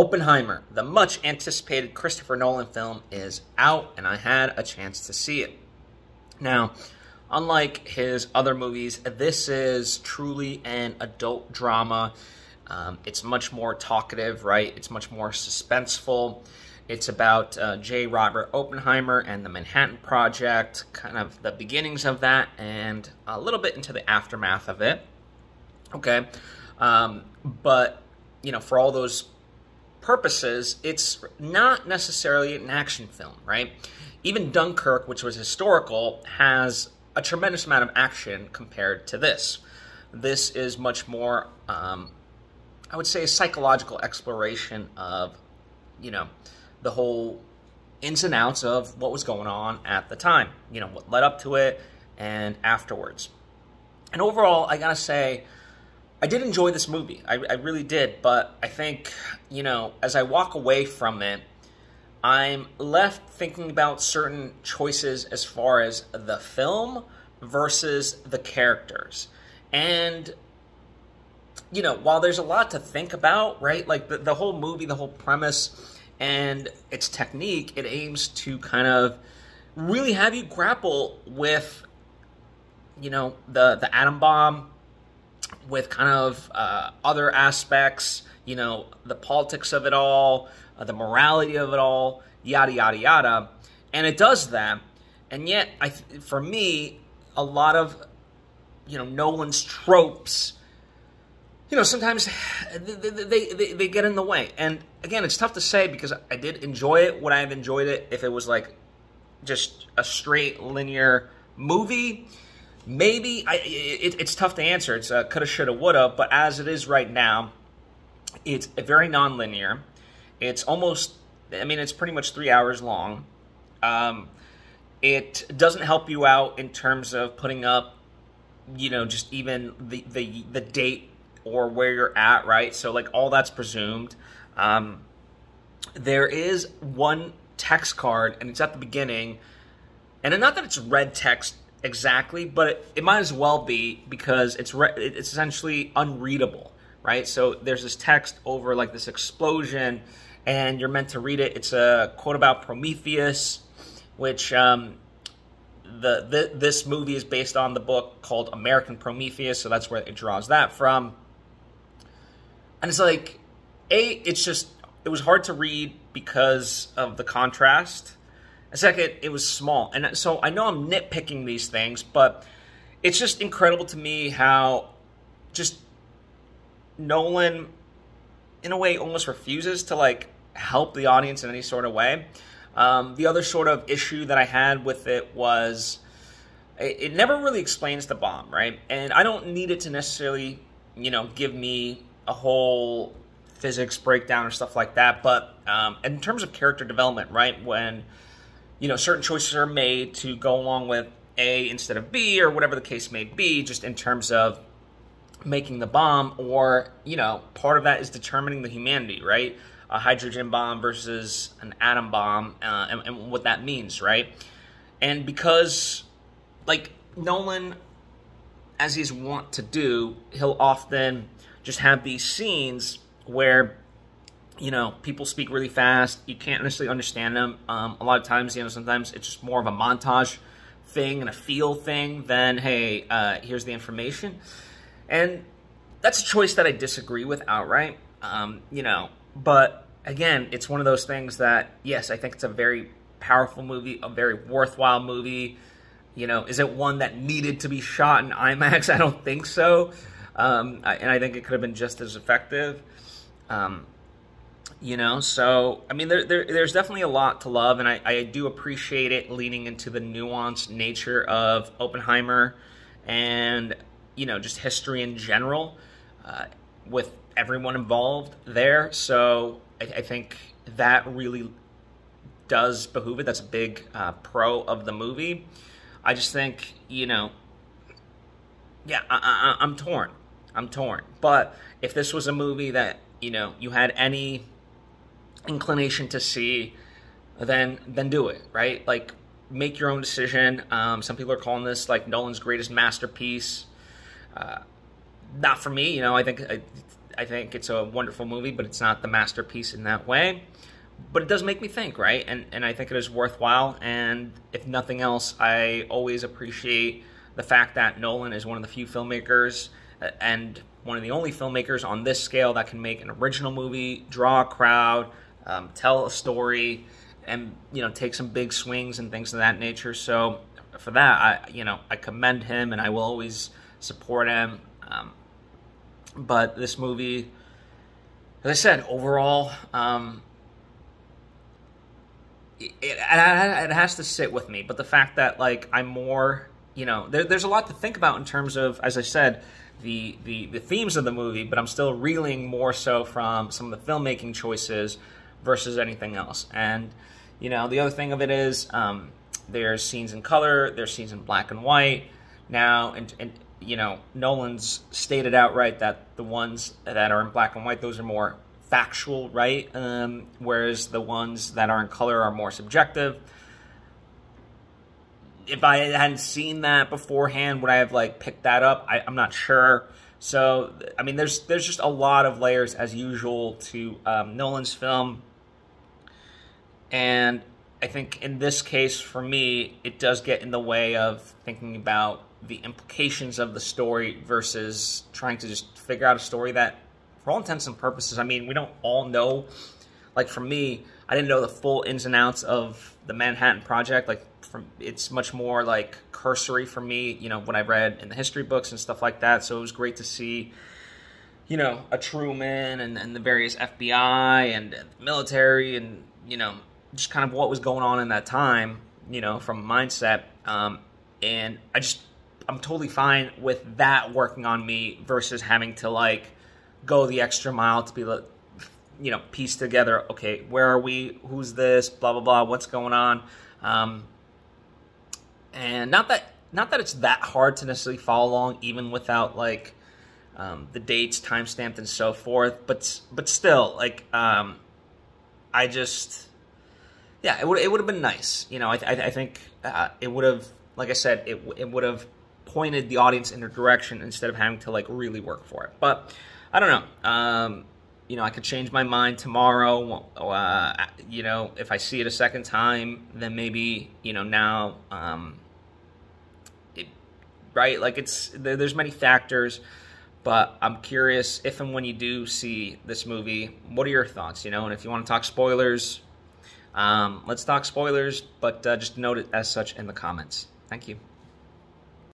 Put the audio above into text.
Oppenheimer, the much anticipated Christopher Nolan film, is out, and I had a chance to see it. Now, unlike his other movies, this is truly an adult drama. Um, it's much more talkative, right? It's much more suspenseful. It's about uh, J. Robert Oppenheimer and the Manhattan Project, kind of the beginnings of that, and a little bit into the aftermath of it. Okay. Um, but, you know, for all those purposes, it's not necessarily an action film, right? Even Dunkirk, which was historical, has a tremendous amount of action compared to this. This is much more, um, I would say, a psychological exploration of, you know, the whole ins and outs of what was going on at the time, you know, what led up to it and afterwards. And overall, I gotta say, I did enjoy this movie. I, I, really did. But I think, you know, as I walk away from it, I'm left thinking about certain choices as far as the film versus the characters. And, you know, while there's a lot to think about, right? Like the, the whole movie, the whole premise, and its technique, it aims to kind of really have you grapple with, you know, the, the atom bomb with kind of uh, other aspects, you know, the politics of it all, uh, the morality of it all, yada yada yada, and it does that. And yet, I, for me, a lot of you know Nolan's tropes, you know, sometimes they, they, they, they get in the way. And again, it's tough to say because I did enjoy it. Would I have enjoyed it if it was like just a straight linear movie? Maybe I, it, it's tough to answer. It's a coulda, shoulda, woulda. But as it is right now, it's a very nonlinear. It's almost, I mean, it's pretty much three hours long. Um, it doesn't help you out in terms of putting up, you know, just even the the the date or where you're at, right? So like all that's presumed. Um, there is one text card, and it's at the beginning, and not that it's red text exactly, but it, it might as well be because it's re- it's essentially unreadable, right? So there's this text over like this explosion, and you're meant to read it. It's a quote about Prometheus, which um, the, the this movie is based on the book called American Prometheus, so that's where it draws that from. And it's like, a, it's just it was hard to read because of the contrast second, it was small. And so I know I'm nitpicking these things, but it's just incredible to me how just Nolan, in a way, almost refuses to like help the audience in any sort of way. Um, the other sort of issue that I had with it was it, it never really explains the bomb, right? And I don't need it to necessarily, you know, give me a whole physics breakdown or stuff like that. But um, in terms of character development, right, when you know, certain choices are made to go along with A instead of B or whatever the case may be, just in terms of making the bomb, or, you know, part of that is determining the humanity, right? A hydrogen bomb versus an atom bomb, uh, and, and what that means, right? And because, like, Nolan, as he's wont to do, he'll often just have these scenes where you know, people speak really fast. You can't necessarily understand them. Um, a lot of times, you know, sometimes it's just more of a montage thing and a feel thing than, hey, uh, here's the information. And that's a choice that I disagree with outright. Um, you know, but again, it's one of those things that, yes, I think it's a very powerful movie, a very worthwhile movie. You know, is it one that needed to be shot in IMAX? I don't think so. Um, I, and I think it could have been just as effective. Um, you know? So i mean there, there, there's definitely a lot to love and I, I do appreciate it leaning into the nuanced nature of oppenheimer and you know just history in general uh, with everyone involved there. So I, I, think that really does behoove it. That's a big uh, pro of the movie. I just think you know yeah I, I, i'm torn. I'm torn. But if this was a movie that you know you had any inclination to see, then then do it, right? Like make your own decision. Um, some people are calling this like Nolan's greatest masterpiece. Uh, not for me, you know. I think I, I think it's a wonderful movie, but it's not the masterpiece in that way. But it does make me think, right? And and I think it is worthwhile. And if nothing else, I always appreciate the fact that Nolan is one of the few filmmakers uh, and one of the only filmmakers on this scale that can make an original movie, draw a crowd, um, tell a story, and you know take some big swings and things of that nature. So for that, I you know I commend him, and I will always support him. Um, but this movie, as I said, overall, um, it, it, it, has to sit with me. But the fact that like I'm more, you know, there, there's a lot to think about in terms of, as I said, the, the the themes of the movie. But I'm still reeling more so from some of the filmmaking choices versus anything else. And you know, the other thing of it is, um, there's scenes in color, there's scenes in black and white. Now, and, and you know, Nolan's stated outright that the ones that are in black and white, those are more factual, right? Um, whereas the ones that are in color are more subjective. If I hadn't seen that beforehand, would I have like picked that up? I, am not sure. So, I mean, there's there's just a lot of layers as usual to um, Nolan's film, and I think in this case, for me, it does get in the way of thinking about the implications of the story versus trying to just figure out a story that, for all intents and purposes, I mean, we don't all know. Like for me, I didn't know the full ins and outs of the Manhattan Project. Like, from it's much more like cursory for me. You know, what I read in the history books and stuff like that. So it was great to see. You know, a Truman and, and the various FBI and military and, you know, just kind of what was going on in that time, you know, from mindset. Um, and I just I'm totally fine with that working on me versus having to like go the extra mile to be like, you know, piece together. Okay, where are we? Who's this? Blah blah blah. What's going on? Um, and not that not that it's that hard to necessarily follow along, even without like um, the dates, time stamped, and so forth. But but still, like um, I just yeah, it would it would have been nice. You know, I I, I think uh, it would have, like I said, it it would have pointed the audience in a direction instead of having to like really work for it. But I don't know. Um, you know, I could change my mind tomorrow. Uh, you know, if I see it a second time, then maybe you know now, um, it, right? Like it's there, there's many factors, but I'm curious if and when you do see this movie, what are your thoughts? You know, and if you want to talk spoilers, um, let's talk spoilers. But uh, just note it as such in the comments. Thank you.